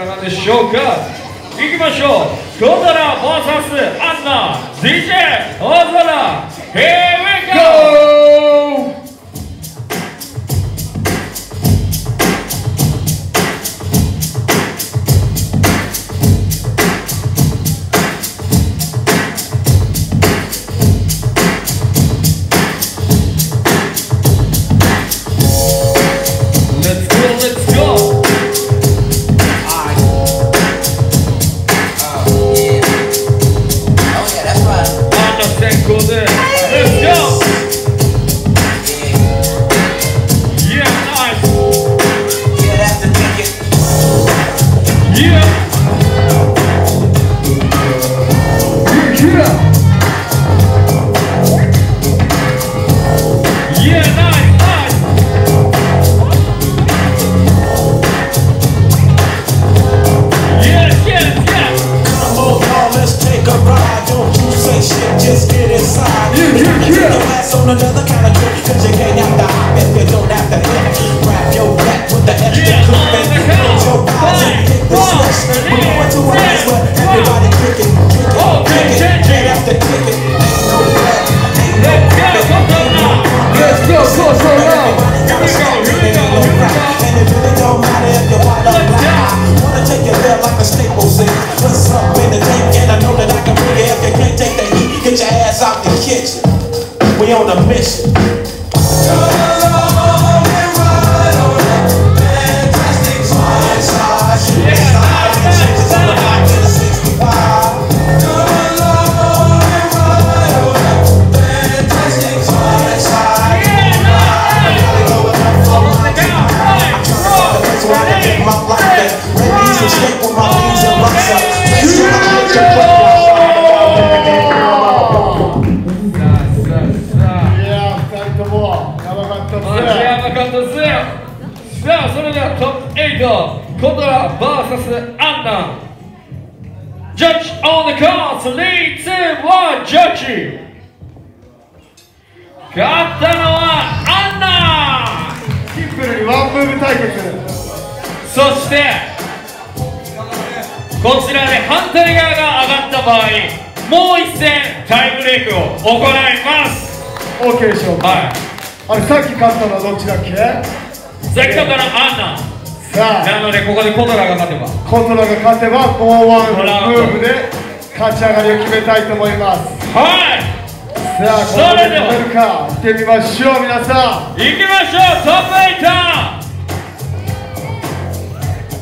かがでしょうか？いきましょう。ゴドラ VS アンナ。DJ 大空平 another a mission. さあそれではトップ8コトラ VS アンナ。ジャッジ on the count 3、2、1ジャッジ勝ったのはアンナ。シンプルにワンムーブ対決。そしてこちらで反対側が上がった場合もう一戦タイブレイクを行います。OK でしょうかはい。あれさっき勝ったのはどっちだっけ？さっきからアンナさあ。なのでここでコトラが勝てば。コトラが勝てば4-1ムーブで勝ち上がりを決めたいと思います。はい。さあここで止めるか。行ってみましょう皆さん。行きましょうトップ8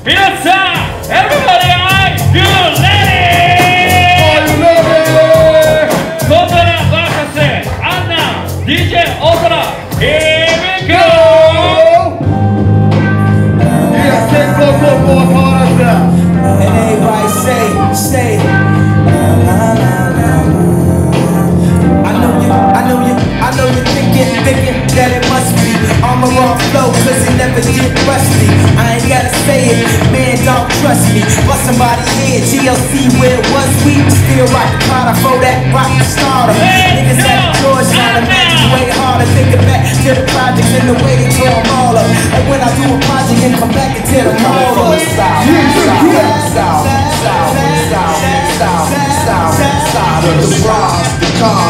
皆さん Everybody are you ready? コトラ VS アンナ DJ 大空 Here we go! me. But somebody here, GLC, where it was We still rock the pot, I throw that rock the stardom. Niggas yo, at the way harder. Thinking back to the projects and the way they tore them all up. And when I do a project and come back and tell them all from the style, south, style, south, style, south, style, south, style, south, style south, south, south,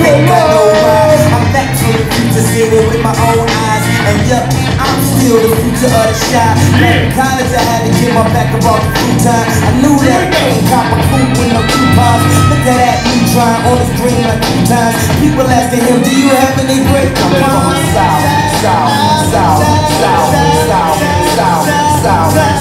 No go. I'm back to the future, see it with my own eyes. And yup, I'm still the future of the shot. Back in college, I had to get my back about the full time. I knew that can't cop a coupe with no coupons. Look at that, you trying on the screen like two times. People asking him, do you have any break? I'm from the south, south, south, south, south, south, south, side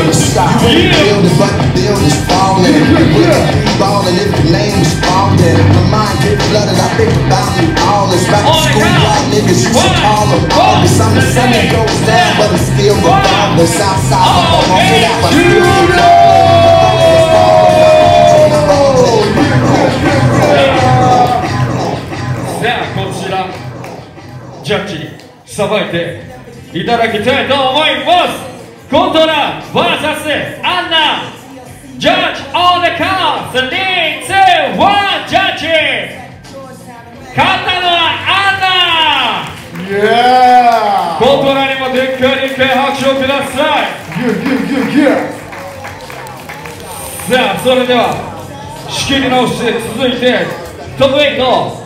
in the sky. Yeah. Building, but the building's falling. We're falling, if the name is falling. My mind gets flooded, I think about you all. It's back to school, y'all niggas used to call them August. I'm the sun goes down, but it's still regardless. Outside, I'm all off it out, but I'm still regardless. コントラ VS アンナジャッジ on the count 3、2、1ジャッジ勝ったのはアンナコントラにもでっかい拍手をくださいさあそれでは仕切り直して続いてトップ8